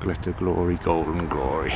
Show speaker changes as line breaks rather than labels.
glitter glory, golden glory.